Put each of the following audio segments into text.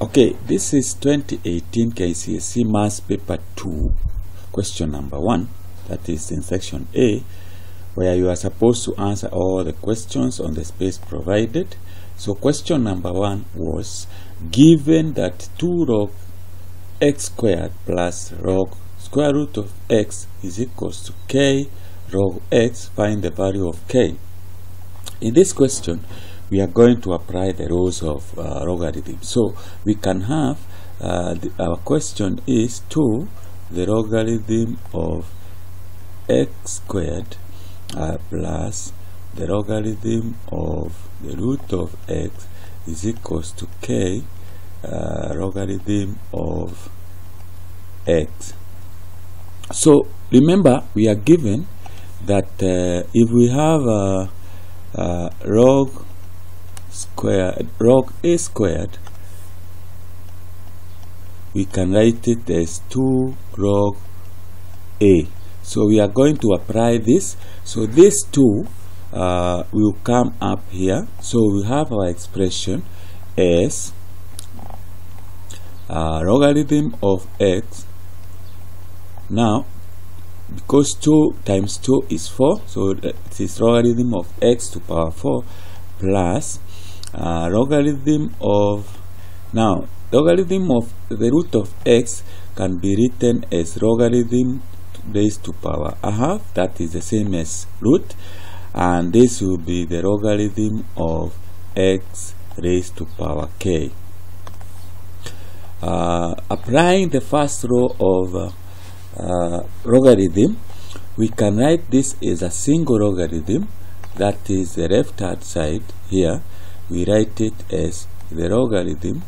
Okay, this is 2018 KCSE Maths Paper 2, question number 1, that is in section A, where you are supposed to answer all the questions on the space provided. So question number 1 was, given that 2 log x squared plus log square root of x is equals to k log x, find the value of k. In this question, we are going to apply the rules of uh, logarithm. So we can have, uh, the, our question is to the logarithm of x squared uh, plus the logarithm of the root of x is equals to k uh, logarithm of x. So remember we are given that uh, if we have a, a log squared log a squared. We can write it as 2 log a. So we are going to apply this. So this 2 uh, will come up here. So we have our expression as uh, logarithm of x. Now because 2 times 2 is 4 so it is logarithm of x to power 4 plus uh, logarithm of now logarithm of the root of x can be written as logarithm raised to power a half that is the same as root and this will be the logarithm of x raised to power k. Uh, applying the first law of uh, uh, logarithm we can write this as a single logarithm that is the left hand side here we write it as the logarithm.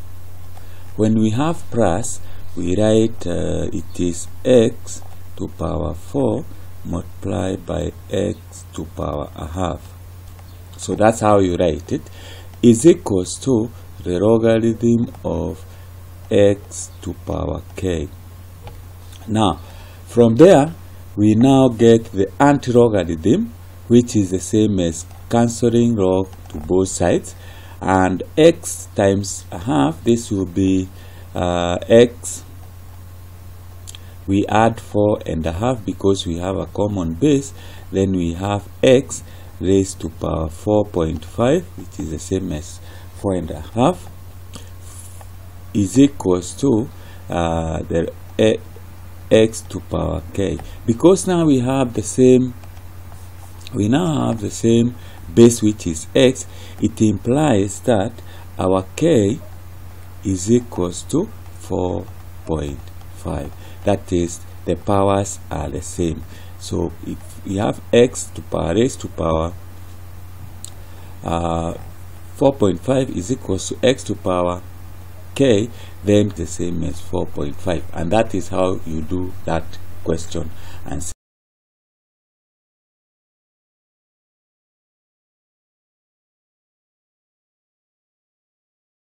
When we have plus we write uh, it is x to power 4 multiplied by x to power a half. So that's how you write it. Is equals to the logarithm of x to power k. Now from there we now get the anti-logarithm which is the same as cancelling log to both sides. And x times a half this will be uh, x. We add 4 and a half because we have a common base. Then we have x raised to power 4.5 which is the same as 4 and a half is equals to uh, the x to power k. Because now we have the same we now have the same base which is x it implies that our k is equals to 4.5 that is the powers are the same. So if we have x to power raised to power uh, 4.5 is equals to x to power k then the same as 4.5 and that is how you do that question. And